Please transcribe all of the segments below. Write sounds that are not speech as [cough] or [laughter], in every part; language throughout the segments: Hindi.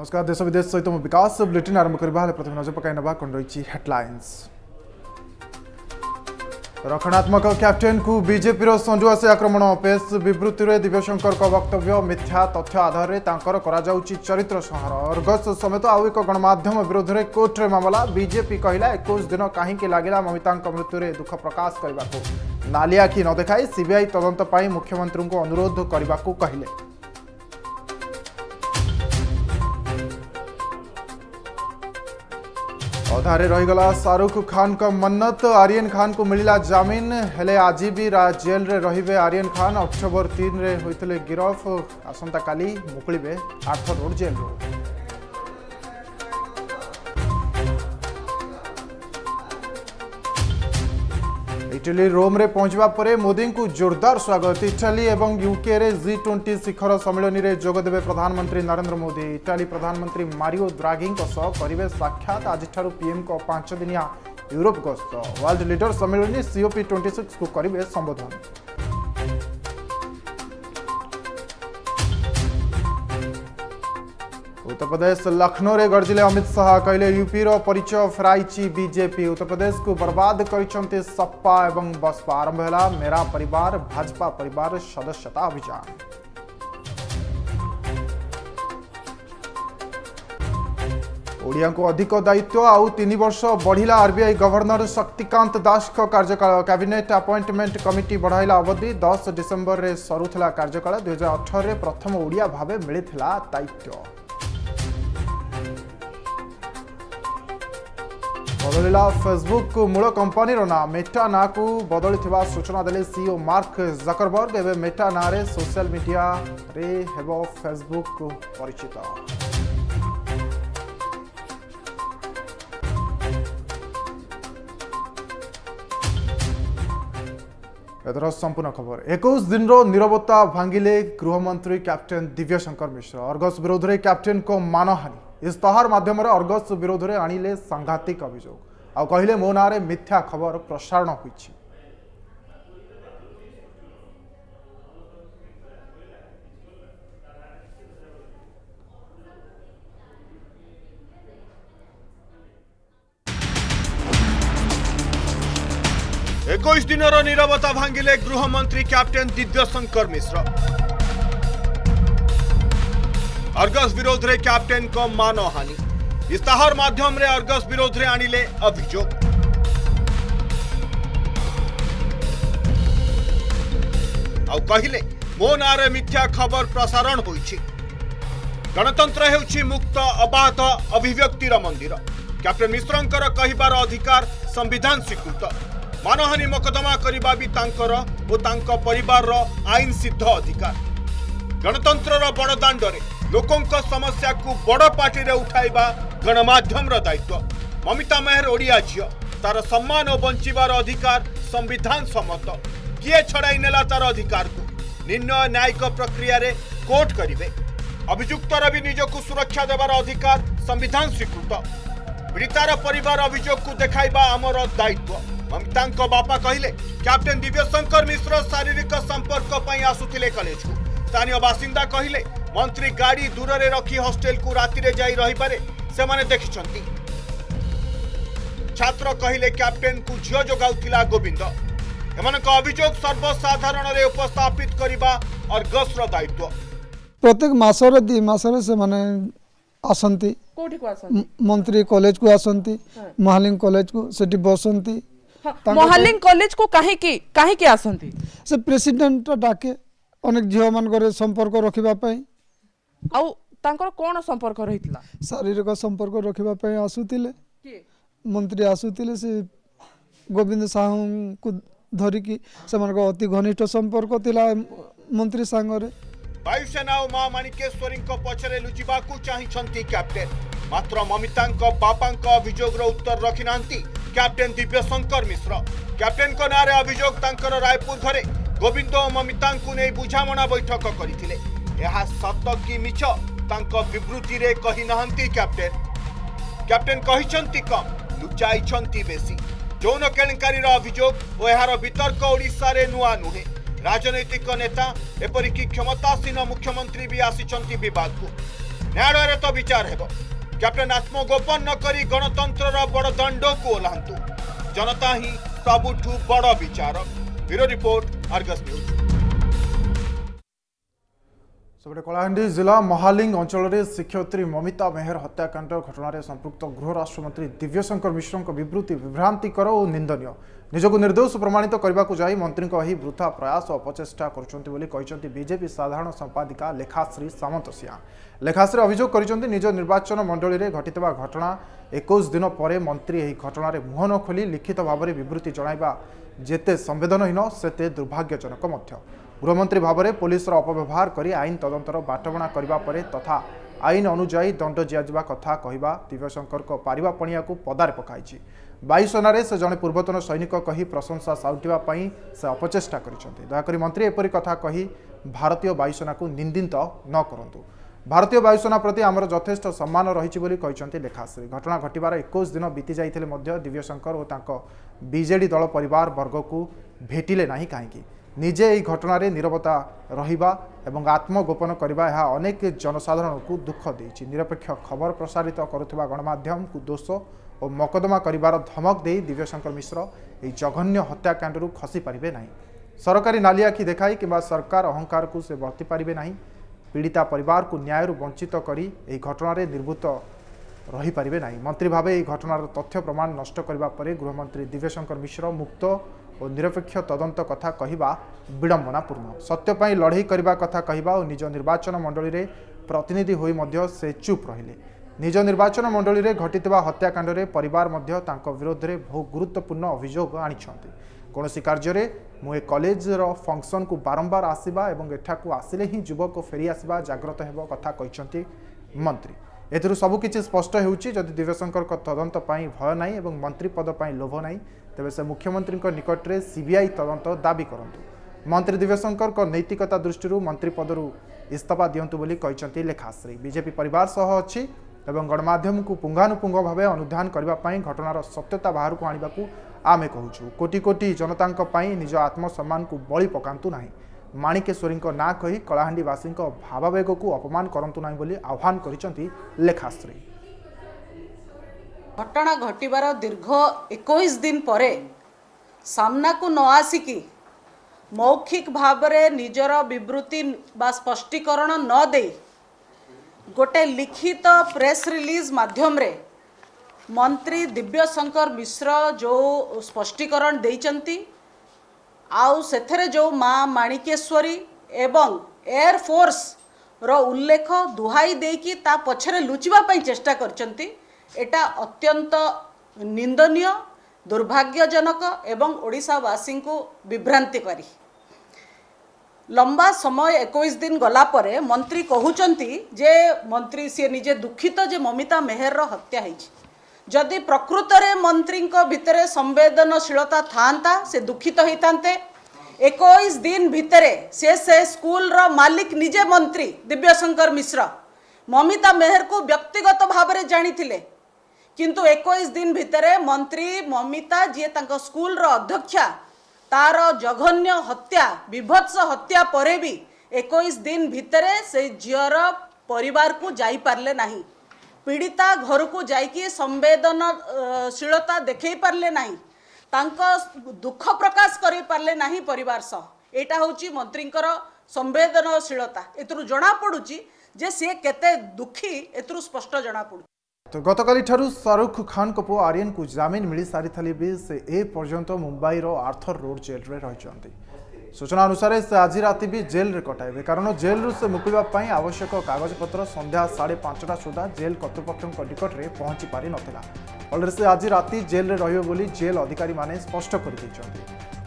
नमस्कार देश विदेश सहित तो विकास बुलेटिन आरंभ करवा प्रथम नजर पकाई रही हेडलैंस रक्षणात्मक क्याप्टेन को बीजेपी संजुआ से आक्रमण पेस बृत्ति में दिव्यशंकर वक्तव्य मिथ्या तथ्य आधार में चरित्र संहार अर्गस समेत आउ एक गणमाध्यम विरोध में कोर्टे मामला बीजेपी कहला एक दिन कहीं लगे ममिता मृत्यु में दुख प्रकाश करने को नाली आखि न देखा सीबीआई तदंत मुख्यमंत्री को अनुरोध करने को कहले अधारे रहिगला शाहरुख खानको मन्नत आर्यन मिलिला जामिन हेले आज बि जेल रे आर्यन खान अक्टोबर तिन गिरफ रोड जेल रो। इटाली रोम्रे पहचवा मोदीको जोरदार स्वागत इटाली युके जि ट्वेन्टी शिखर सम्मेलन सम्मिलिएर जोगे प्रधानमन्त्री नरेन्द्र मोदी इटाली प्रधानमन्त्री मरिियो दागिङ गरे सात आज पिएमको दिनिया युरोप गस्त वर्ल्ड लिडर सम्मिलि सिओपि को सिक्सको सम्बोधन उत्तर प्रदेश लखनऊ रे गर्जिले अमित शाह कहले यूपी रो परिचय फराइची बीजेपी उत्तर प्रदेश को बर्बाद करछंती सपा एवं बसपा आरंभ है मेरा परिवार भाजपा परिवार सदस्यता अभियान ओडिया को अधिक दायित्व आउ तीन वर्ष बढ़ला आरबीआई गवर्नर शक्तिकांत दास कार्यकाल कैबिनेट अपॉइंटमेंट कमिटी बढ़ाला अवधि दस डिसेम्बर में सरुला कार्यकाल दुई हजार अठर प्रथम ओडिया भाव मिलता दायित्व বেলা ফেসবুকক মূল কোম্পানিৰ নাম মেটা নামক বদলি থবা সূচনা দিলে সিও মার্ক জকৰ버গ এব মেটা наре ছ'ছিয়েল মিডিয়া ৰ হেব অফ ফেসবুকক পৰিচিত। এদৰ সম্পূৰ্ণ খবৰ 21 দিনৰ নিৰৱতা ভাঙিলে गृহমন্ত্ৰী কেপ্তেইন দিব্য শংকৰ মিশ্র অৰগস বিৰোধীৰ কেপ্তেইনক মানাহনি ই স্তৰ মাধ্যমৰ অৰগস বিৰোধীৰ আনিলে সংঘাতিক অভিযোগ। ଆଉ କହିଲେ ମୋ ନାଁରେ ମିଥ୍ୟା ଖବର ପ୍ରସାରଣ ହୋଇଛି ଏକୋଇଶ ଦିନର ନିରବତା ଭାଙ୍ଗିଲେ ଗୃହମନ୍ତ୍ରୀ କ୍ୟାପ୍ଟେନ୍ ଦିବ୍ୟଶଙ୍କର ମିଶ୍ର ଅର୍ଗସ୍ ବିରୋଧରେ କ୍ୟାପ୍ଟେନ୍ଙ୍କ ମାନହାନି इस्ताहार माध्यमले अर्गस विरोधले आणले अभियोग आउँ मो नै मिथ्या खबर प्रसारण हुन्छ गणतन्त्र हेर्छु मुक्त अबाध अभिव्यक्तिर मन्दिर क्याप्टेन मिश्र अधिकार सम्विधान स्वीकृत मानहानी मोकदमा तर ओन सिद्ध अधिकार गणतन्त्र र बडदाण्डले लोक समस्या बड पार्टीले उठा ଗଣମାଧ୍ୟମର ଦାୟିତ୍ୱ ମମିତା ମେହର ଓଡ଼ିଆ ଝିଅ ତାର ସମ୍ମାନ ଓ ବଞ୍ଚିବାର ଅଧିକାର ସମ୍ବିଧାନ ସମ୍ମତ କିଏ ଛଡ଼ାଇ ନେଲା ତାର ଅଧିକାରକୁ ନିର୍ଣ୍ଣୟ ନ୍ୟାୟିକ ପ୍ରକ୍ରିୟାରେ କୋର୍ଟ କରିବେ ଅଭିଯୁକ୍ତର ବି ନିଜକୁ ସୁରକ୍ଷା ଦେବାର ଅଧିକାର ସମ୍ବିଧାନ ସ୍ୱୀକୃତ ପୀଡ଼ିତାର ପରିବାର ଅଭିଯୋଗକୁ ଦେଖାଇବା ଆମର ଦାୟିତ୍ୱ ମମିତାଙ୍କ ବାପା କହିଲେ କ୍ୟାପ୍ଟେନ ଦିବ୍ୟଶଙ୍କର ମିଶ୍ର ଶାରୀରିକ ସମ୍ପର୍କ ପାଇଁ ଆସୁଥିଲେ କଲେଜକୁ ସ୍ଥାନୀୟ ବାସିନ୍ଦା କହିଲେ ମନ୍ତ୍ରୀ ଗାଡ଼ି ଦୂରରେ ରଖି ହଷ୍ଟେଲକୁ ରାତିରେ ଯାଇ ରହିପାରେ से माने देखी छात्र कहले कैप्टेन को झी जगा गोविंद अभोग सर्वसाधारण उपस्थापित करने अर्गस दायित्व प्रत्येक मसर दिमासने मंत्री कॉलेज को आसती महाली कॉलेज को सेटी बसंती महालिंग कॉलेज को काहे की, काहे की आसंती से प्रेसिडेंट डाके अनेक झील मानक संपर्क रखापी ତାଙ୍କର କ'ଣ ସମ୍ପର୍କ ରହିଥିଲା ଶାରୀରିକ ସମ୍ପର୍କ ରଖିବା ପାଇଁ ଆସୁଥିଲେ ମନ୍ତ୍ରୀ ଆସୁଥିଲେ ସେ ଗୋବିନ୍ଦ ସାହୁଙ୍କୁ ଧରିକି ସେମାନଙ୍କ ଅତି ଘନିଷ୍ଠ ସମ୍ପର୍କ ଥିଲା ମନ୍ତ୍ରୀ ସାଙ୍ଗରେ ବାୟୁସେନା ଓ ମା ମାଣିକେଶ୍ୱରୀଙ୍କ ପଛରେ ଲୁଚିବାକୁ ଚାହିଁଛନ୍ତି କ୍ୟାପ୍ଟେନ୍ ମାତ୍ର ମମିତାଙ୍କ ବାପାଙ୍କ ଅଭିଯୋଗର ଉତ୍ତର ରଖିନାହାନ୍ତି କ୍ୟାପ୍ଟେନ୍ ଦିବ୍ୟଶଙ୍କର ମିଶ୍ର କ୍ୟାପ୍ଟେନ୍ଙ୍କ ନାଁରେ ଅଭିଯୋଗ ତାଙ୍କର ରାୟପୁର ଘରେ ଗୋବିନ୍ଦ ଓ ମମିତାଙ୍କୁ ନେଇ ବୁଝାମଣା ବୈଠକ କରିଥିଲେ ଏହା ସତ କି ମିଛ कही कहीना कैप्टेन कैप्टेन कही कम लुचाई बेसी जौन के अभोग और यार वितर्क ओडार नुआ नुहे राजनैतिक नेता एपरिक क्षमतासीन मुख्यमंत्री भी आसी बद को न्यायालय तो विचार हो कैप्टेन आत्मगोपन नक गणतंत्र बड़ दंड को ओहतु जनता ही सबुठ बड़ विचार ब्यूरो रिपोर्ट अर्गस न्यूज सपटे कलाहाँ जिल्ला महालीङ अञ्चल शिक्षयत्री ममिता मेहर हत्याकाण्ड घटन सम्पृक्त गृहराष्ट्रमन्त्री दिव्यशङ्कर मिश्रको बिृत्ति विभ्रान्तिकर निन्दनय निजको निर्दोष प्रमाणित गर्नु चाहिँ मन्त्रीको अहि वृथा प्रयास अपचेष्टा गर्छ बजेपि साधारण सम्पादिका लेखाश्री सामन्त सिंह लेखाश्री अभियोग गरिचन मण्डली घटिति घटना एकैश दिन पर मन्त्री यो घटाले मुह खोली लिखित भावी बिते सम्वेदनहीन सते दुर्भाग्यजनक ଗୃହମନ୍ତ୍ରୀ ଭାବରେ ପୋଲିସର ଅପବ୍ୟବହାର କରି ଆଇନ ତଦନ୍ତର ବାଟବଣା କରିବା ପରେ ତଥା ଆଇନ ଅନୁଯାୟୀ ଦଣ୍ଡ ଦିଆଯିବା କଥା କହିବା ଦିବ୍ୟଶଙ୍କରଙ୍କ ପାରିବା ପଣିଆକୁ ପଦାରେ ପକାଇଛି ବାୟୁସେନାରେ ସେ ଜଣେ ପୂର୍ବତନ ସୈନିକ କହି ପ୍ରଶଂସା ସାଉଟିବା ପାଇଁ ସେ ଅପଚେଷ୍ଟା କରିଛନ୍ତି ଦୟାକରି ମନ୍ତ୍ରୀ ଏପରି କଥା କହି ଭାରତୀୟ ବାୟୁସେନାକୁ ନିନ୍ଦିତ ନ କରନ୍ତୁ ଭାରତୀୟ ବାୟୁସେନା ପ୍ରତି ଆମର ଯଥେଷ୍ଟ ସମ୍ମାନ ରହିଛି ବୋଲି କହିଛନ୍ତି ଲେଖାଶ୍ରୀ ଘଟଣା ଘଟିବାର ଏକୋଇଶ ଦିନ ବିତି ଯାଇଥିଲେ ମଧ୍ୟ ଦିବ୍ୟଶଙ୍କର ଓ ତାଙ୍କ ବିଜେଡ଼ି ଦଳ ପରିବାର ବର୍ଗକୁ ଭେଟିଲେ ନାହିଁ କାହିଁକି ନିଜେ ଏହି ଘଟଣାରେ ନିରବତା ରହିବା ଏବଂ ଆତ୍ମଗୋପନ କରିବା ଏହା ଅନେକ ଜନସାଧାରଣଙ୍କୁ ଦୁଃଖ ଦେଇଛି ନିରପେକ୍ଷ ଖବର ପ୍ରସାରିତ କରୁଥିବା ଗଣମାଧ୍ୟମକୁ ଦୋଷ ଓ ମକଦ୍ଦମା କରିବାର ଧମକ ଦେଇ ଦିବ୍ୟଶଙ୍କର ମିଶ୍ର ଏହି ଜଘନ୍ୟ ହତ୍ୟାକାଣ୍ଡରୁ ଖସି ପାରିବେ ନାହିଁ ସରକାରୀ ନାଲି ଆଖି ଦେଖାଇ କିମ୍ବା ସରକାର ଅହଙ୍କାରକୁ ସେ ବର୍ତ୍ତି ପାରିବେ ନାହିଁ ପୀଡ଼ିତା ପରିବାରକୁ ନ୍ୟାୟରୁ ବଞ୍ଚିତ କରି ଏହି ଘଟଣାରେ ନିର୍ବୃତ୍ତ ରହିପାରିବେ ନାହିଁ ମନ୍ତ୍ରୀ ଭାବେ ଏହି ଘଟଣାର ତଥ୍ୟ ପ୍ରମାଣ ନଷ୍ଟ କରିବା ପରେ ଗୃହମନ୍ତ୍ରୀ ଦିବ୍ୟଶଙ୍କର ମିଶ୍ର ମୁକ୍ତ ଓ ନିରପେକ୍ଷ ତଦନ୍ତ କଥା କହିବା ବିଡ଼ମ୍ବନାପୂର୍ଣ୍ଣ ସତ୍ୟ ପାଇଁ ଲଢ଼େଇ କରିବା କଥା କହିବା ଓ ନିଜ ନିର୍ବାଚନ ମଣ୍ଡଳୀରେ ପ୍ରତିନିଧି ହୋଇ ମଧ୍ୟ ସେ ଚୁପ୍ ରହିଲେ ନିଜ ନିର୍ବାଚନ ମଣ୍ଡଳୀରେ ଘଟିଥିବା ହତ୍ୟାକାଣ୍ଡରେ ପରିବାର ମଧ୍ୟ ତାଙ୍କ ବିରୋଧରେ ବହୁ ଗୁରୁତ୍ୱପୂର୍ଣ୍ଣ ଅଭିଯୋଗ ଆଣିଛନ୍ତି କୌଣସି କାର୍ଯ୍ୟରେ ମୁଁ ଏ କଲେଜର ଫଙ୍କସନ୍କୁ ବାରମ୍ବାର ଆସିବା ଏବଂ ଏଠାକୁ ଆସିଲେ ହିଁ ଯୁବକ ଫେରିଆସିବା ଜାଗ୍ରତ ହେବ କଥା କହିଛନ୍ତି ମନ୍ତ୍ରୀ एउटा सब्किछ स्पष्ट दुव्यश्करको तदनप्रै भय मंत्री पद पदप लोभ नै तेबेर निकट निकटले सीबीआई तदन दाबी कन् मन्त्री दुव्यश्करको नैतिकता दृष्टिहरू मन्त्री पदर् इस्तफा दियन्तु लेखाश्री बीजेपी विजेपि परिवारसँग अझ गणमाधम पुङानुपुङ भावे अनुधान गर्ने घटना सत्यता बाह्रको आण आमेछु को जनताको पनि निज आत्मसम्मानको बलि पका ମାଣିକେଶ୍ୱରୀଙ୍କ ନାଁ କହି କଳାହାଣ୍ଡିବାସୀଙ୍କ ଭାବାବେଗକୁ ଅପମାନ କରନ୍ତୁ ନାହିଁ ବୋଲି ଆହ୍ୱାନ କରିଛନ୍ତି ଲେଖାଶ୍ରୀ ଘଟଣା ଘଟିବାର ଦୀର୍ଘ ଏକୋଇଶ ଦିନ ପରେ ସାମ୍ନାକୁ ନ ଆସିକି ମୌଖିକ ଭାବରେ ନିଜର ବିବୃତ୍ତି ବା ସ୍ପଷ୍ଟୀକରଣ ନ ଦେଇ ଗୋଟେ ଲିଖିତ ପ୍ରେସ୍ ରିଲିଜ୍ ମାଧ୍ୟମରେ ମନ୍ତ୍ରୀ ଦିବ୍ୟଶଙ୍କର ମିଶ୍ର ଯେଉଁ ସ୍ପଷ୍ଟୀକରଣ ଦେଇଛନ୍ତି ଆଉ ସେଥିରେ ଯେଉଁ ମା' ମାଣିକେଶ୍ୱରୀ ଏବଂ ଏୟାରଫୋର୍ସର ଉଲ୍ଲେଖ ଦୁହାଇ ଦେଇକି ତା ପଛରେ ଲୁଚିବା ପାଇଁ ଚେଷ୍ଟା କରିଛନ୍ତି ଏଇଟା ଅତ୍ୟନ୍ତ ନିନ୍ଦନୀୟ ଦୁର୍ଭାଗ୍ୟଜନକ ଏବଂ ଓଡ଼ିଶାବାସୀଙ୍କୁ ବିଭ୍ରାନ୍ତିକାରୀ ଲମ୍ବା ସମୟ ଏକୋଇଶ ଦିନ ଗଲା ପରେ ମନ୍ତ୍ରୀ କହୁଛନ୍ତି ଯେ ମନ୍ତ୍ରୀ ସିଏ ନିଜେ ଦୁଃଖିତ ଯେ ମମିତା ମେହେରର ହତ୍ୟା ହେଇଛି ଯଦି ପ୍ରକୃତରେ ମନ୍ତ୍ରୀଙ୍କ ଭିତରେ ସମ୍ବେଦନଶୀଳତା ଥାଆନ୍ତା ସେ ଦୁଃଖିତ ହୋଇଥାନ୍ତେ ଏକୋଇଶ ଦିନ ଭିତରେ ସେ ସେ ସ୍କୁଲର ମାଲିକ ନିଜେ ମନ୍ତ୍ରୀ ଦିବ୍ୟଶଙ୍କର ମିଶ୍ର ମମିତା ମେହେରକୁ ବ୍ୟକ୍ତିଗତ ଭାବରେ ଜାଣିଥିଲେ କିନ୍ତୁ ଏକୋଇଶ ଦିନ ଭିତରେ ମନ୍ତ୍ରୀ ମମିତା ଯିଏ ତାଙ୍କ ସ୍କୁଲର ଅଧ୍ୟକ୍ଷା ତାର ଜଘନ୍ୟ ହତ୍ୟା ବିଭତ୍ସ ହତ୍ୟା ପରେ ବି ଏକୋଇଶ ଦିନ ଭିତରେ ସେଇ ଝିଅର ପରିବାରକୁ ଯାଇପାରିଲେ ନାହିଁ ପୀଡ଼ିତା ଘରକୁ ଯାଇକି ସମ୍ବେଦନଶୀଳତା ଦେଖାଇ ପାରିଲେ ନାହିଁ ତାଙ୍କ ଦୁଃଖ ପ୍ରକାଶ କରିପାରିଲେ ନାହିଁ ପରିବାର ସହ ଏଇଟା ହେଉଛି ମନ୍ତ୍ରୀଙ୍କର ସମ୍ବେଦନଶୀଳତା ଏଥିରୁ ଜଣାପଡ଼ୁଛି ଯେ ସିଏ କେତେ ଦୁଃଖୀ ଏଥିରୁ ସ୍ପଷ୍ଟ ଜଣାପଡ଼ୁଛି ତ ଗତକାଲିଠାରୁ ଶାହରୁଖ ଖାନଙ୍କ ପୁଅ ଆର୍ୟନଙ୍କୁ ଜାମିନ ମିଳିସାରିଥିଲେ ବି ସେ ଏ ପର୍ଯ୍ୟନ୍ତ ମୁମ୍ବାଇର ଆର୍ଥର ରୋଡ୍ ଜେଲ୍ରେ ରହିଛନ୍ତି ସୂଚନା ଅନୁସାରେ ସେ ଆଜି ରାତି ବି ଜେଲ୍ରେ କଟାଇବେ କାରଣ ଜେଲ୍ରୁ ସେ ମୁକୁଳିବା ପାଇଁ ଆବଶ୍ୟକ କାଗଜପତ୍ର ସନ୍ଧ୍ୟା ସାଢ଼େ ପାଞ୍ଚଟା ସୁଦ୍ଧା ଜେଲ୍ କର୍ତ୍ତୃପକ୍ଷଙ୍କ ନିକଟରେ ପହଞ୍ଚି ପାରିନଥିଲା ଫଳରେ ସେ ଆଜି ରାତି ଜେଲ୍ରେ ରହିବେ ବୋଲି ଜେଲ୍ ଅଧିକାରୀମାନେ ସ୍ପଷ୍ଟ କରିଦେଇଛନ୍ତି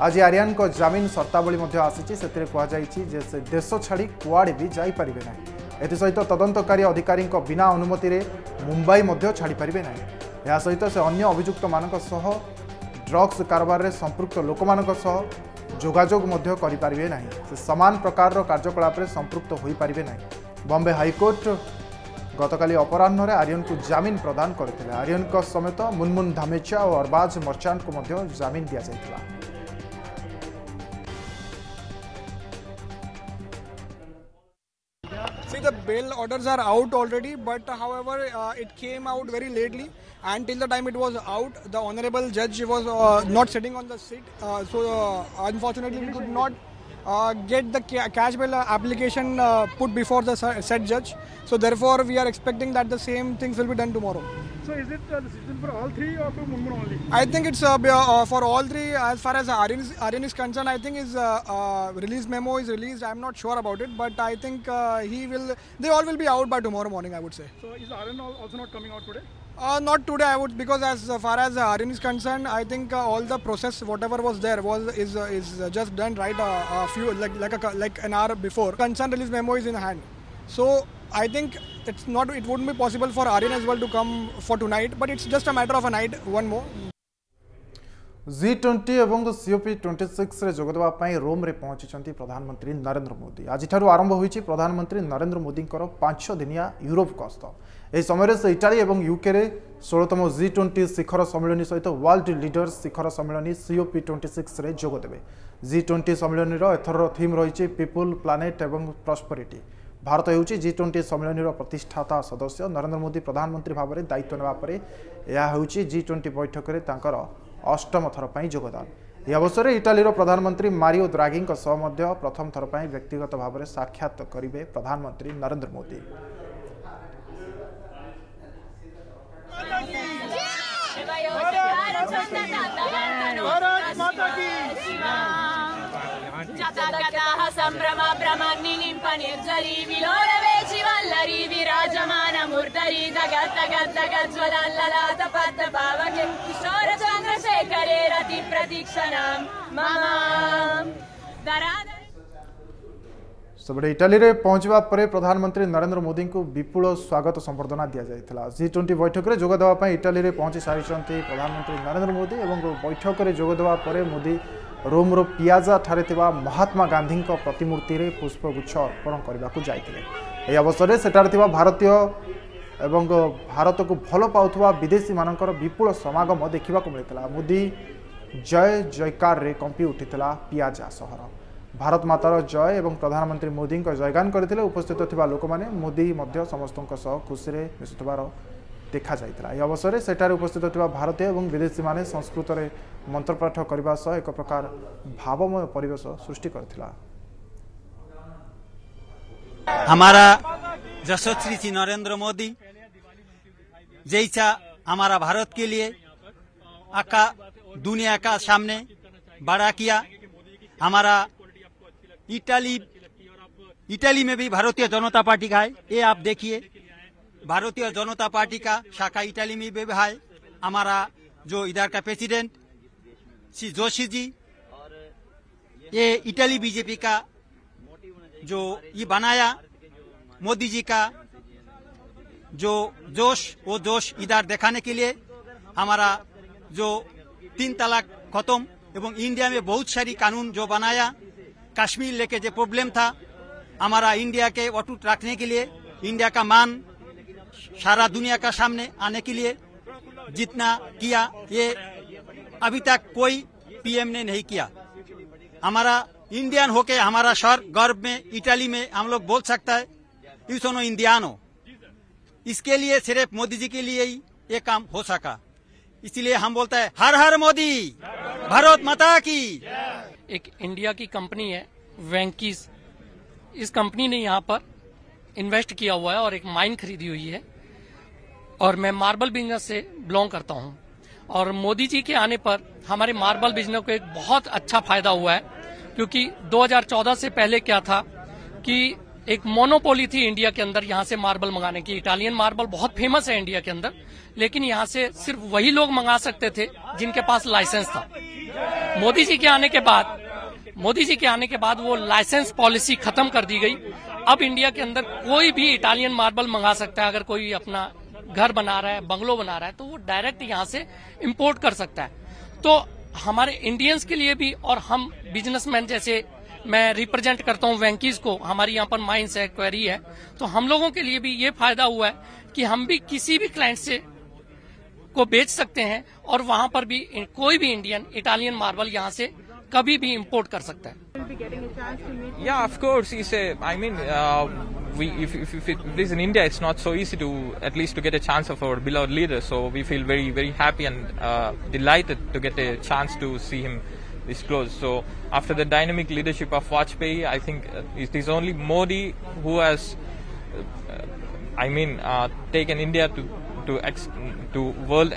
ଆଜି ଆରିଆନ୍ଙ୍କ ଜାମିନ ସର୍ତ୍ତାବଳୀ ମଧ୍ୟ ଆସିଛି ସେଥିରେ କୁହାଯାଇଛି ଯେ ସେ ଦେଶ ଛାଡ଼ି କୁଆଡ଼େ ବି ଯାଇପାରିବେ ନାହିଁ ଏଥିସହିତ ତଦନ୍ତକାରୀ ଅଧିକାରୀଙ୍କ ବିନା ଅନୁମତିରେ ମୁମ୍ବାଇ ମଧ୍ୟ ଛାଡ଼ିପାରିବେ ନାହିଁ ଏହା ସହିତ ସେ ଅନ୍ୟ ଅଭିଯୁକ୍ତମାନଙ୍କ ସହ ଡ୍ରଗ୍ସ କାରବାରରେ ସମ୍ପୃକ୍ତ ଲୋକମାନଙ୍କ ସହ যোগাযোগ মধ্য করিপারিবে না সে সমান প্রকারর কার্যকলাপে সম্পৃক্ত হয়ে পারিবে না বম্বে হাইকোর্ট গতকালি অপরাহ্নরে আর্যনকু জামিন প্রদান করে আর্যন সমেত মুনমুন ধামেচা ও অরবাজ মর্চান্টু জামিন দিয়া যাইতলা। See, the bail orders are out already, but uh, however, uh, it came out very lately. and till the time it was out, the honorable judge was uh, not sitting on the seat. Uh, so uh, unfortunately, we could not uh, get the cash bail application uh, put before the said judge. So therefore, we are expecting that the same things will be done tomorrow. So is it uh, the decision for all three or for Munmun only? I think it's for all three. As far as Aryan is, Aryan is concerned, I think his release memo is released. I'm not sure about it, but I think he will. They all will be out by tomorrow morning. I would say. So is Aryan also not coming out today? Uh, not today, I would because as far as uh, Arin is concerned, I think uh, all the process, whatever was there, was is uh, is uh, just done right uh, a few like like a, like an hour before. Concern release memo is in hand, so I think it's not it wouldn't be possible for Arin as well to come for tonight. But it's just a matter of a night, one more. G twenty ଏବଂ ସିଓପି ଟ୍ୱେଣ୍ଟି ସିକ୍ସରେ ଯୋଗଦେବା ପାଇଁ ରୋମ୍ରେ ପହଞ୍ଚିଛନ୍ତି ପ୍ରଧାନମନ୍ତ୍ରୀ ନରେନ୍ଦ୍ର ମୋଦି ଆଜିଠାରୁ ଆରମ୍ଭ ହୋଇଛି ପ୍ରଧାନମନ୍ତ୍ରୀ ନରେନ୍ଦ୍ର ମୋଦିଙ୍କର ପାଞ୍ଚ ଦିନିଆ ୟୁରୋପ ଗସ୍ତ ଏହି ସମୟରେ ସେ ଇଟାଲୀ ଏବଂ ୟୁକେରେ ଷୋହଳତମ ଜି ଟ୍ୱେଣ୍ଟି ଶିଖର ସମ୍ମିଳନୀ ସହିତ ୱାର୍ଲଡ ଲିଡର ଶିଖର ସମ୍ମିଳନୀ ସିଓପି ଟ୍ୱେଣ୍ଟି ସିକ୍ସରେ ଯୋଗଦେବେ ଜି ଟ୍ୱେଣ୍ଟି ସମ୍ମିଳନୀର ଏଥରର ଥିମ୍ ରହିଛି ପିପୁଲ ପ୍ଲାନେଟ୍ ଏବଂ ପ୍ରସ୍ପରିଟି ଭାରତ ହେଉଛି ଜି ଟ୍ୱେଣ୍ଟି ସମ୍ମିଳନୀର ପ୍ରତିଷ୍ଠାତା ସଦସ୍ୟ ନରେନ୍ଦ୍ର ମୋଦି ପ୍ରଧାନମନ୍ତ୍ରୀ ଭାବରେ ଦାୟିତ୍ୱ ନେବା ପରେ ଏହା ହେଉଛି ଜି ଟ୍ୱେଣ୍ଟି ବୈଠକରେ ତାଙ୍କର ଅଷ୍ଟମ ଥର ପାଇଁ ଯୋଗଦାନ ଏହି ଅବସରରେ ଇଟାଲୀର ପ୍ରଧାନମନ୍ତ୍ରୀ ମାରିଓ ଦ୍ରାଗିଙ୍କ ସହ ମଧ୍ୟ ପ୍ରଥମ ଥର ପାଇଁ ବ୍ୟକ୍ତିଗତ ଭାବରେ ସାକ୍ଷାତ କରିବେ ପ୍ରଧାନମନ୍ତ୍ରୀ ନରେନ୍ଦ୍ର ମୋଦି ଚାଚା ଚାଚା సంభ్రమ భ్రమాగ్ని నింప నిర్జరి విలోలవే చివల్లరి విరాజమాన ముర్ధరి జగత్త గద్ద గజ్వలల్లలాత పద్ద పావకే కిశోర చంద్రశేఖరే రతి ప్రతిక్షణం మమాం దరాద ସେପଟେ ଇଟାଲୀରେ ପହଞ୍ଚିବା ପରେ ପ୍ରଧାନମନ୍ତ୍ରୀ ନରେନ୍ଦ୍ର ମୋଦିଙ୍କୁ ବିପୁଳ ସ୍ୱାଗତ ସମ୍ବର୍ଦ୍ଧନା ଦିଆଯାଇଥିଲା ଜି ଟ୍ୱେଣ୍ଟି ବୈଠକରେ ଯୋଗ ଦେବା ପାଇଁ ଇଟାଲୀରେ ପହଞ୍ଚି ସାରିଛନ୍ତି ପ୍ରଧାନମନ୍ତ୍ରୀ ନରେନ୍ଦ୍ର ମୋଦି ଏବଂ ବୈଠକରେ ଯୋଗ ଦେବା ପରେ ମୋଦି ରୋମ୍ର ପିଆଜାଠାରେ ଥିବା ମହାତ୍ମା ଗାନ୍ଧୀଙ୍କ ପ୍ରତିମୂର୍ତ୍ତିରେ ପୁଷ୍ପଗୁଚ୍ଛ ଅର୍ପଣ କରିବାକୁ ଯାଇଥିଲେ ଏହି ଅବସରରେ ସେଠାରେ ଥିବା ଭାରତୀୟ ଏବଂ ଭାରତକୁ ଭଲ ପାଉଥିବା ବିଦେଶୀମାନଙ୍କର ବିପୁଳ ସମାଗମ ଦେଖିବାକୁ ମିଳିଥିଲା ମୋଦି ଜୟ ଜୟକାରରେ କମ୍ପି ଉଠିଥିଲା ପିଆଜା ସହର ଭାରତ ମାତାର ଜୟ ଏବଂ ପ୍ରଧାନମନ୍ତ୍ରୀ ମୋଦିଙ୍କ ଜୟଗାନ କରିଥିଲେ ଉପସ୍ଥିତ ଥିବା ଲୋକମାନେ ମୋଦି ମଧ୍ୟ ସମସ୍ତଙ୍କ ସହ ଖୁସିରେ ମିଶୁଥିବାର ଦେଖାଯାଇଥିଲା ଏହି ଅବସରରେ ସେଠାରେ ଉପସ୍ଥିତ ଥିବା ଭାରତୀୟ ଏବଂ ବିଦେଶୀମାନେ ସଂସ୍କୃତରେ ମନ୍ତ୍ରପାଠ କରିବା ସହ ଏକ ପ୍ରକାର ଭାବମୟ ପରିବେଶ ସୃଷ୍ଟି କରିଥିଲା हमारा जशस्वी जी नरेंद्र मोदी जैसा हमारा भारत के लिए आका दुनिया का सामने बड़ा किया हमारा इटाली इटाली में भी भारतीय जनता पार्टी का है ये आप देखिए ভারতীয় জনতা পার্টি কা শাখা ইটালি মি বেবে হাই আমারা জো ইদার কা প্রেসিডেন্ট শ্রী জোশীজি এ ইটালি বিজেপি কা জো ই বানায়া মোদিজি কা জো জোশ ও জোশ ইদার দেখানে কে লিয়ে আমারা জো তিন তালাক খতম এবং ইন্ডিয়া মে বহুত সারি কানুন জো বানায়া কাশ্মীর লেকে যে প্রবলেম থা আমারা ইন্ডিয়াকে অটুট রাখনে কে লিয়ে ইন্ডিয়া কা মান सारा दुनिया का सामने आने के लिए जितना किया ये अभी तक कोई पीएम ने नहीं किया हमारा इंडियन होके हमारा शहर गर्व में इटली में हम लोग बोल सकता है यू इंडियन हो इसके लिए सिर्फ मोदी जी के लिए ही ये काम हो सका इसलिए हम बोलते हैं हर हर मोदी भारत माता की एक इंडिया की कंपनी है वैंकीज इस कंपनी ने यहाँ पर इन्वेस्ट किया हुआ है और एक माइन खरीदी हुई है और मैं मार्बल बिजनेस से बिलोंग करता हूं और मोदी जी के आने पर हमारे मार्बल बिजनेस को एक बहुत अच्छा फायदा हुआ है क्योंकि 2014 से पहले क्या था कि एक मोनोपोली थी इंडिया के अंदर यहां से मार्बल मंगाने की इटालियन मार्बल बहुत फेमस है इंडिया के अंदर लेकिन यहाँ से सिर्फ वही लोग मंगा सकते थे जिनके पास लाइसेंस था मोदी जी के आने के बाद मोदी जी के आने के बाद वो लाइसेंस पॉलिसी खत्म कर दी गई अब इंडिया के अंदर कोई भी इटालियन मार्बल मंगा सकता है अगर कोई अपना घर बना रहा है बंगलो बना रहा है तो वो डायरेक्ट यहाँ से इम्पोर्ट कर सकता है तो हमारे इंडियंस के लिए भी और हम बिजनेसमैन जैसे मैं रिप्रेजेंट करता हूँ वैंकीज को हमारी यहाँ पर माइंस है क्वेरी है तो हम लोगों के लिए भी ये फायदा हुआ है कि हम भी किसी भी क्लाइंट से को बेच सकते हैं और वहां पर भी कोई भी इंडियन इटालियन मार्बल यहाँ से कभी भी इम्पोर्ट कर सकता है be getting a chance to meet? Yeah, of course. He's a. I mean, uh, we if if, if, it, if this in India, it's not so easy to at least to get a chance of our beloved leader. So we feel very very happy and uh, delighted to get a chance to see him this close. So after the dynamic leadership of Vajpayee, I think uh, it is only Modi who has. Uh, I mean, uh, taken India to to ex- to world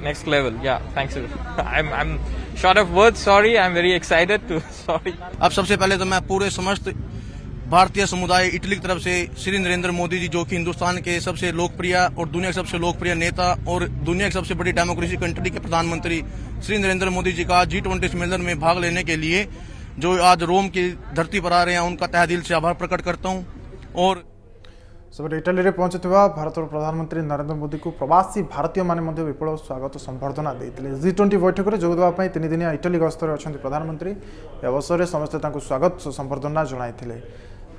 next level. Yeah, thanks. [laughs] I'm I'm short of words. Sorry, I'm very excited to. [laughs] Sorry. अब सबसे पहले तो मैं पूरे समस्त भारतीय समुदाय इटली की तरफ से श्री नरेंद्र मोदी जी जो कि हिंदुस्तान के सबसे लोकप्रिय और दुनिया के सबसे लोकप्रिय नेता और दुनिया की सबसे बड़ी डेमोक्रेसी कंट्री के प्रधानमंत्री श्री नरेंद्र मोदी जी का जी ट्वेंटी सम्मेलन में भाग लेने के लिए जो आज रोम की धरती पर आ रहे हैं उनका तहदिल से आभार प्रकट करता हूं और सपटे इटालीले पहुँच भारत प्रधानमन्त्री नरेन्द्र मोदी मोदीको प्रवासी भारतीय विपुल स्वागत सम्बर्धनाले जि ट्वेन्टी बैठकले जोदेप इनिदिन इटाली गस्तै अहिले प्रधानमन्त्री अवसरले समेत स्वागत सम्बर्द्धना जनैले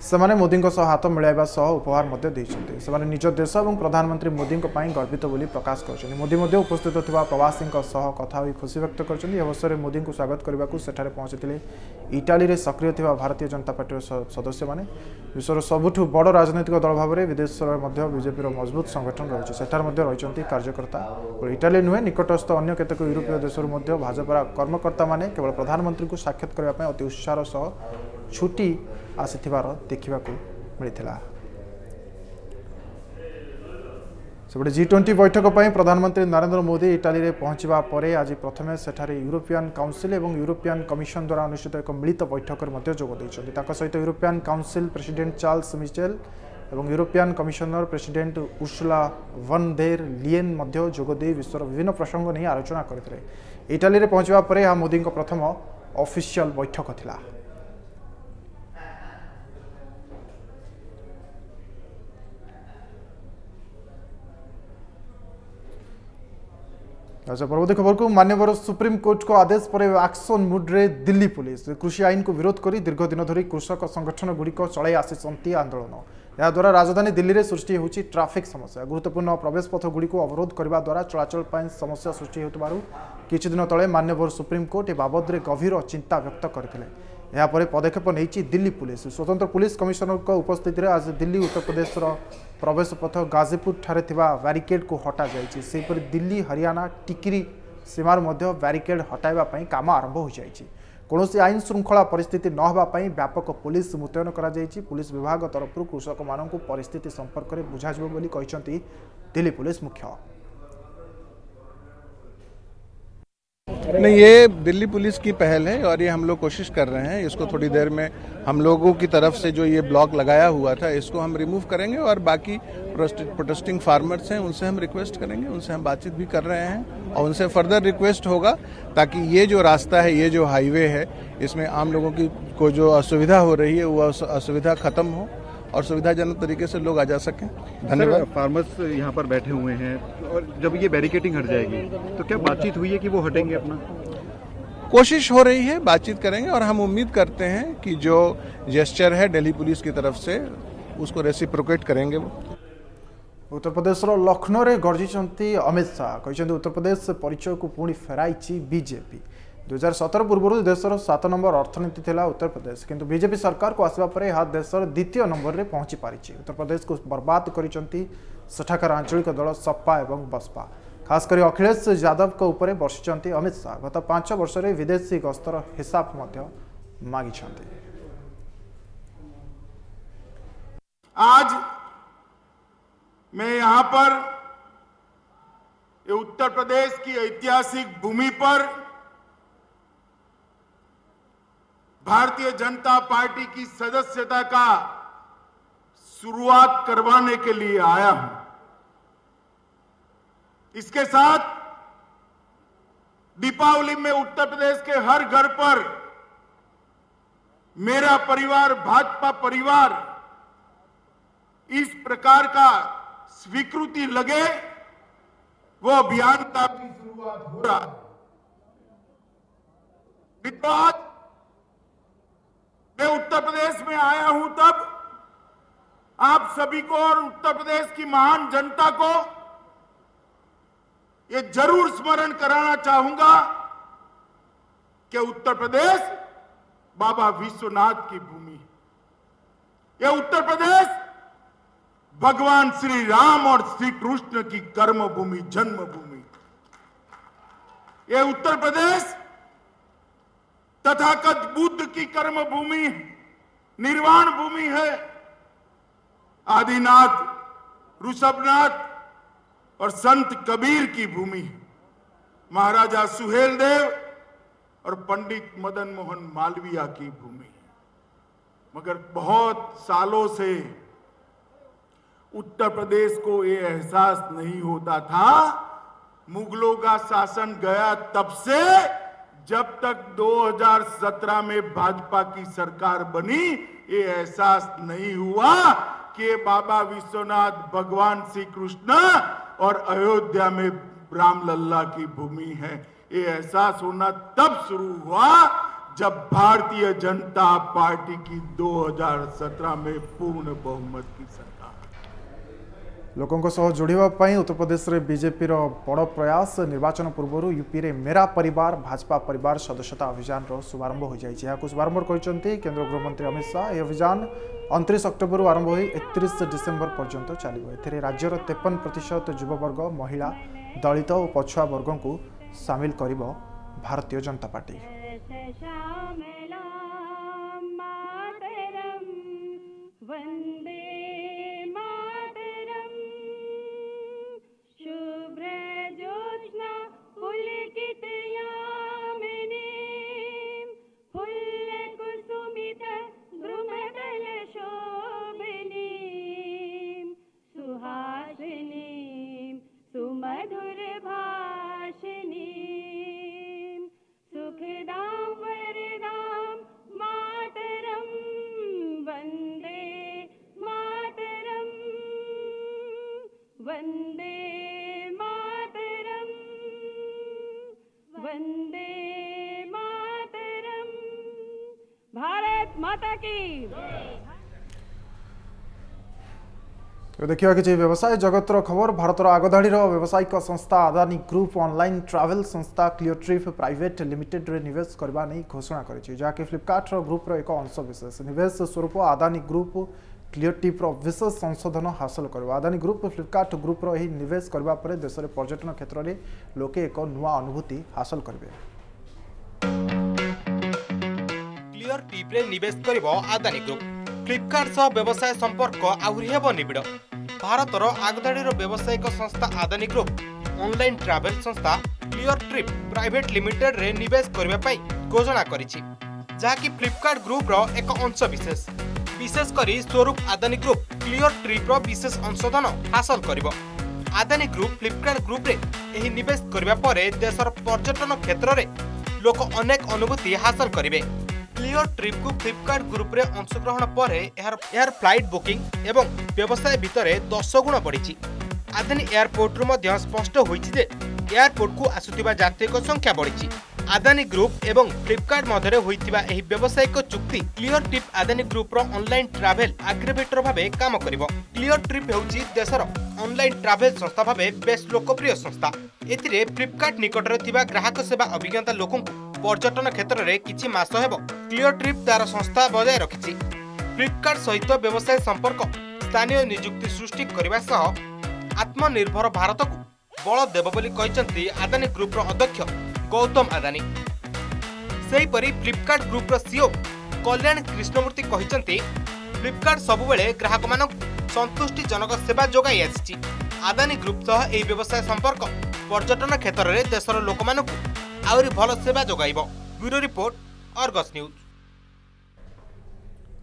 ସେମାନେ ମୋଦିଙ୍କ ସହ ହାତ ମିଳାଇବା ସହ ଉପହାର ମଧ୍ୟ ଦେଇଛନ୍ତି ସେମାନେ ନିଜ ଦେଶ ଏବଂ ପ୍ରଧାନମନ୍ତ୍ରୀ ମୋଦିଙ୍କ ପାଇଁ ଗର୍ବିତ ବୋଲି ପ୍ରକାଶ କରିଛନ୍ତି ମୋଦି ମଧ୍ୟ ଉପସ୍ଥିତ ଥିବା ପ୍ରବାସୀଙ୍କ ସହ କଥା ହୋଇ ଖୁସି ବ୍ୟକ୍ତ କରିଛନ୍ତି ଏହି ଅବସରରେ ମୋଦିଙ୍କୁ ସ୍ୱାଗତ କରିବାକୁ ସେଠାରେ ପହଞ୍ଚିଥିଲେ ଇଟାଲୀରେ ସକ୍ରିୟ ଥିବା ଭାରତୀୟ ଜନତା ପାର୍ଟିର ସଦସ୍ୟମାନେ ବିଶ୍ୱର ସବୁଠୁ ବଡ଼ ରାଜନୈତିକ ଦଳ ଭାବରେ ବିଦେଶରେ ମଧ୍ୟ ବିଜେପିର ମଜବୁତ ସଂଗଠନ ରହିଛି ସେଠାରେ ମଧ୍ୟ ରହିଛନ୍ତି କାର୍ଯ୍ୟକର୍ତ୍ତା ଇଟାଲୀ ନୁହେଁ ନିକଟସ୍ଥ ଅନ୍ୟ କେତେକ ୟୁରୋପୀୟ ଦେଶରୁ ମଧ୍ୟ ଭାଜପାର କର୍ମକର୍ତ୍ତାମାନେ କେବଳ ପ୍ରଧାନମନ୍ତ୍ରୀଙ୍କୁ ସାକ୍ଷାତ କରିବା ପାଇଁ ଅତି ଉତ୍ସାହର ସହ ଛୁଟି ଆସୁଥିବାର ଦେଖିବାକୁ ମିଳିଥିଲା ସେପଟେ ଜି ଟ୍ୱେଣ୍ଟି ବୈଠକ ପାଇଁ ପ୍ରଧାନମନ୍ତ୍ରୀ ନରେନ୍ଦ୍ର ମୋଦି ଇଟାଲୀରେ ପହଞ୍ଚିବା ପରେ ଆଜି ପ୍ରଥମେ ସେଠାରେ ୟୁରୋପିଆନ୍ କାଉନସିଲ୍ ଏବଂ ୟୁରୋପିଆନ୍ କମିଶନ ଦ୍ୱାରା ଅନୁଷ୍ଠିତ ଏକ ମିଳିତ ବୈଠକରେ ମଧ୍ୟ ଯୋଗ ଦେଇଛନ୍ତି ତାଙ୍କ ସହିତ European council president Charles Michel ଏବଂ European commissioner president Ursula von der Leyen ମଧ୍ୟ ଯୋଗ ଦେଇ ବିଶ୍ୱର ବିଭିନ୍ନ ପ୍ରସଙ୍ଗ ନେଇ ଆଲୋଚନା କରିଥିଲେ ଇଟାଲୀରେ ପହଞ୍ଚିବା ପରେ ଏହା ମୋଦିଙ୍କ ପ୍ରଥମ ଅଫିସିଆଲ୍ ବୈଠକ ଥିଲା वर्ती खबरको मान्यर सुप्रिमकोर्टको आदेश आक्सन मुड्रे दिल्ली पुलिस कृषि विरोध पुनको दीर्घ दिन धरी कृषक संगठन गुडिक चलै आसिन्छ आन्दोलन यहाँद्वारा राजधानी दिल्लीले सृष्टि हुन्छ ट्राफिक समस्या गुरुत्वपूर्ण प्रवेश पथ गुडीको अवरोध द्वारा चलाचल समस्या सृष्टि हुन्छदिन त मान्यवर सुप्रिमकर्टीले गभीर चिन्ता व्यक्त गरि या यहाँले पदक्षेप न दिल्ली पुलिस स्वतंत्र पुलिस कमिशनर को कमिसनरको उपस्थितिले आज दिल्ली उत्तर प्रदेश प्रवेश पथ गाजीपुर को व्यक्ेडको हटाइछ दिल्ली हरियाणा टिकरी सीमार हरिया टिकिरी सीमुमाेड हटापाई काम आरम्भ हुन्छ कसै आइन शृङ्खला परिस्थिति नहेलाप व्यापक पुलिस मुतयन पुलिस विभाग तरफु कृषक मुख परिस्थिति सम्पर्क बुझायो दिल्ली पुलिस मुख्य नहीं ये दिल्ली पुलिस की पहल है और ये हम लोग कोशिश कर रहे हैं इसको थोड़ी देर में हम लोगों की तरफ से जो ये ब्लॉक लगाया हुआ था इसको हम रिमूव करेंगे और बाकी प्रोटेस्टिंग फार्मर्स हैं उनसे हम रिक्वेस्ट करेंगे उनसे हम बातचीत भी कर रहे हैं और उनसे फर्दर रिक्वेस्ट होगा ताकि ये जो रास्ता है ये जो हाईवे है इसमें आम लोगों की को जो असुविधा हो रही है वो असुविधा खत्म हो और सुविधाजनक तरीके से लोग आ जा सकें धन्यवाद फार्मर्स यहाँ पर बैठे हुए हैं और जब ये बैरिकेटिंग हट जाएगी तो क्या बातचीत हुई है कि वो हटेंगे अपना कोशिश हो रही है बातचीत करेंगे और हम उम्मीद करते हैं कि जो जेस्चर है दिल्ली पुलिस की तरफ से उसको रेसिप्रोकेट करेंगे वो उत्तर प्रदेश ଉତ୍ତର ପ୍ରଦେଶର अमित शाह कहते उत्तर प्रदेश परिचय को पुणी ଫେରାଇଛି बीजेपी हजार सतर पूर्व देशर सात नंबर अर्थनीति थी उत्तर प्रदेश किंतु बीजेपी सरकार को आसवापर यह देशर द्वितीय नंबर में पहुंची पार्टी उत्तर प्रदेश को बर्बाद करठाकर आंचलिक दल सपा और बसपा खासकर अखिलेश यादव को उपर बर्षि अमित शाह गत पांच वर्ष विदेशी गस्तर हिसाब मागिंट आज मैं यहाँ पर उत्तर प्रदेश की ऐतिहासिक भूमि पर भारतीय जनता पार्टी की सदस्यता का शुरुआत करवाने के लिए आया हूं इसके साथ दीपावली में उत्तर प्रदेश के हर घर पर मेरा परिवार भाजपा परिवार इस प्रकार का स्वीकृति लगे वो अभियान का भी शुरुआत हो रहा है मैं उत्तर प्रदेश में आया हूं तब आप सभी को और उत्तर प्रदेश की महान जनता को ये जरूर स्मरण कराना चाहूंगा कि उत्तर प्रदेश बाबा विश्वनाथ की भूमि है यह उत्तर प्रदेश भगवान श्री राम और श्री कृष्ण की कर्म भूमि जन्म भूमि यह उत्तर प्रदेश तथाकथ बुद्ध की कर्म भूमि निर्वाण भूमि है आदिनाथ ऋषभनाथ और संत कबीर की भूमि महाराजा सुहेल देव और पंडित मदन मोहन मालविया की भूमि मगर बहुत सालों से उत्तर प्रदेश को ये एहसास नहीं होता था मुगलों का शासन गया तब से जब तक 2017 में भाजपा की सरकार बनी ये एहसास नहीं हुआ कि बाबा विश्वनाथ भगवान श्री कृष्ण और अयोध्या में राम लल्ला की भूमि है ये एहसास होना तब शुरू हुआ जब भारतीय जनता पार्टी की 2017 में पूर्ण बहुमत की सरकार ଲୋକଙ୍କ ସହ ଯୋଡ଼ିବା ପାଇଁ ଉତ୍ତରପ୍ରଦେଶରେ ବିଜେପିର ବଡ଼ ପ୍ରୟାସ ନିର୍ବାଚନ ପୂର୍ବରୁ ୟୁପିରେ ମେରା ପରିବାର ଭାଜପା ପରିବାର ସଦସ୍ୟତା ଅଭିଯାନର ଶୁଭାରମ୍ଭ ହୋଇଯାଇଛି ଏହାକୁ ଶୁଭାରମ୍ଭ କରିଛନ୍ତି କେନ୍ଦ୍ର ଗୃହମନ୍ତ୍ରୀ ଅମିତ ଶାହା ଏହି ଅଭିଯାନ ଅଣତିରିଶ ଅକ୍ଟୋବରରୁ ଆରମ୍ଭ ହୋଇ ଏକତିରିଶ ଡିସେମ୍ବର ପର୍ଯ୍ୟନ୍ତ ଚାଲିବ ଏଥିରେ ରାଜ୍ୟର ତେପନ ପ୍ରତିଶତ ଯୁବବର୍ଗ ମହିଳା ଦଳିତ ଓ ପଛୁଆ ବର୍ଗଙ୍କୁ ସାମିଲ କରିବ ଭାରତୀୟ ଜନତା ପାର୍ଟି when माता की देखा कि व्यवसाय जगत खबर भारत आगधाड़ी व्यावसायिक संस्था आदानी ग्रुप ऑनलाइन ट्रावेल संस्था क्लियर ट्रिप प्राइवेट लिमिटेड में नवेश नहीं घोषणा कराकि फ्लिपकार्टर ग्रुप्र एक अंशविशेष नवेश स्वरूप आदानी ग्रुप क्लीयर ट्रिप्र विशेष संशोधन हासिल कर आदानी ग्रुप फ्लिपकार्ट ग्रुप्र ही नवेश करने देश में पर्यटन क्षेत्र में लोके एक नुआ अनुभूति हासिल करेंगे ନ୍ୟୁକ୍ଲିୟର ଟିପ୍ରେ ନିବେଶ କରିବ ଆଦାନୀ ଗ୍ରୁପ୍ ଫ୍ଲିପକାର୍ଟ ସହ ବ୍ୟବସାୟ ସମ୍ପର୍କ ଆହୁରି ହେବ ନିବିଡ଼ ଭାରତର ଆଗଧାଡ଼ିର ବ୍ୟବସାୟିକ ସଂସ୍ଥା ଆଦାନୀ ଗ୍ରୁପ୍ ଅନଲାଇନ୍ ଟ୍ରାଭେଲ୍ ସଂସ୍ଥା କ୍ଲିୟର ଟ୍ରିପ୍ ପ୍ରାଇଭେଟ୍ ଲିମିଟେଡ୍ରେ ନିବେଶ କରିବା ପାଇଁ ଘୋଷଣା କରିଛି ଯାହାକି ଫ୍ଲିପକାର୍ଟ ଗ୍ରୁପ୍ର ଏକ ଅଂଶବିଶେଷ ବିଶେଷ କରି ସ୍ୱରୂପ ଆଦାନୀ ଗ୍ରୁପ୍ କ୍ଲିୟର ଟ୍ରିପ୍ର ବିଶେଷ ଅଂଶଧନ ହାସଲ କରିବ ଆଦାନୀ ଗ୍ରୁପ୍ ଫ୍ଲିପକାର୍ଟ ଗ୍ରୁପ୍ରେ ଏହି ନିବେଶ କରିବା ପରେ ଦେଶର ପର୍ଯ୍ୟଟନ କ୍ଷେତ୍ରରେ ଲୋକ ଅନେକ ଅନୁଭୂତି ହାସଲ କରିବେ ক্লিয়র কু ফ্লিপকার্ট গ্রুপে অংশগ্রহণ পরে এর এর ফ্লাইট বুকিং এবং ব্যবসায় ভিতরে দশ গুণ বড়িছি আদানী এয়ারপোর্টরু মধ্যে স্পষ্ট হয়েছে যে এয়ারপোর্ট কু আসুথিবা যাত্রীক সংখ্যা বড়িছি আদানী গ্রুপ এবং ফ্লিপকার্ট মধ্যে হয়েছে এই ব্যবসায়িক চুক্তি ক্লিয়র ট্রিপ আদানী গ্রুপর অনলাইন ট্রাভেল আগ্রিভেটর ভাবে কাম করব ক্লিয়র ট্রিপ হচ্ছে দেশর অনলাইন ট্রাভেল সংস্থা ভাবে বেশ লোকপ্রিয় সংস্থা এতে ফ্লিপকার্ট নিকটরে থাকা গ্রাহক সেবা অভিজ্ঞতা লোক ପର୍ଯ୍ୟଟନ କ୍ଷେତ୍ରରେ କିଛି ମାସ ହେବ କ୍ଲିଅର ଟ୍ରିପ୍ ତା'ର ସଂସ୍ଥା ବଜାୟ ରଖିଛି ଫ୍ଲିପକାର୍ଟ ସହିତ ବ୍ୟବସାୟ ସମ୍ପର୍କ ସ୍ଥାନୀୟ ନିଯୁକ୍ତି ସୃଷ୍ଟି କରିବା ସହ ଆତ୍ମନିର୍ଭର ଭାରତକୁ ବଳ ଦେବ ବୋଲି କହିଛନ୍ତି ଆଦାନୀ ଗ୍ରୁପ୍ର ଅଧ୍ୟକ୍ଷ ଗୌତମ ଆଦାନୀ ସେହିପରି ଫ୍ଲିପକାର୍ଟ ଗ୍ରୁପ୍ର ସିଓ କଲ୍ୟାଣ କ୍ରିଷ୍ଣମୂର୍ତ୍ତି କହିଛନ୍ତି ଫ୍ଲିପକାର୍ଟ ସବୁବେଳେ ଗ୍ରାହକମାନଙ୍କୁ ସନ୍ତୁଷ୍ଟିଜନକ ସେବା ଯୋଗାଇ ଆସିଛି ଆଦାନୀ ଗ୍ରୁପ୍ ସହ ଏହି ବ୍ୟବସାୟ ସମ୍ପର୍କ ପର୍ଯ୍ୟଟନ କ୍ଷେତ୍ରରେ ଦେଶର ଲୋକମାନଙ୍କୁ ଆହୁରି ଭଲ ସେବା ଯୋଗାଇବ ବ୍ୟୁରୋ ରିପୋର୍ଟ ଅର୍ଗସ୍ ନ୍ୟୁଜ୍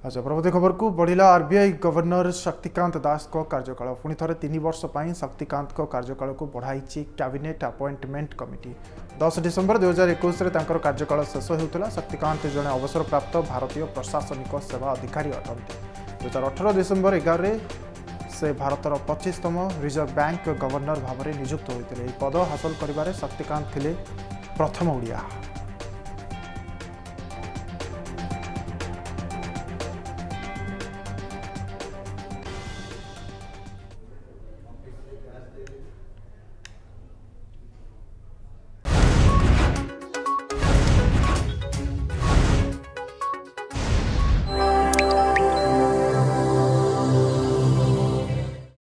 ଆଚ୍ଛା ପରବର୍ତ୍ତୀ ଖବରକୁ ବଢ଼ିଲା ଆର୍ବିଆଇ ଗଭର୍ଣ୍ଣର ଶକ୍ତିକାନ୍ତ ଦାସଙ୍କ କାର୍ଯ୍ୟକାଳ ପୁଣି ଥରେ ତିନି ବର୍ଷ ପାଇଁ ଶକ୍ତିକାନ୍ତଙ୍କ କାର୍ଯ୍ୟକାଳକୁ ବଢ଼ାଇଛି କ୍ୟାବିନେଟ୍ ଆପଏଣ୍ଟମେଣ୍ଟ କମିଟି ଦଶ ଡିସେମ୍ବର ଦୁଇହଜାର ଏକୋଇଶରେ ତାଙ୍କର କାର୍ଯ୍ୟକାଳ ଶେଷ ହେଉଥିଲା ଶକ୍ତିକାନ୍ତ ଜଣେ ଅବସରପ୍ରାପ୍ତ ଭାରତୀୟ ପ୍ରଶାସନିକ ସେବା ଅଧିକାରୀ ଅଟନ୍ତି ଦୁଇହଜାର ଅଠର ଡିସେମ୍ବର ଏଗାରରେ ସେ ଭାରତର ପଚିଶତମ ରିଜର୍ଭ ବ୍ୟାଙ୍କ ଗଭର୍ଣ୍ଣର ଭାବରେ ନିଯୁକ୍ତ ହୋଇଥିଲେ ଏହି ପଦ ହାସଲ କରିବାରେ ଶକ୍ତିକାନ୍ତ ଥିଲେ प्रथम ଓଡ଼ିଆ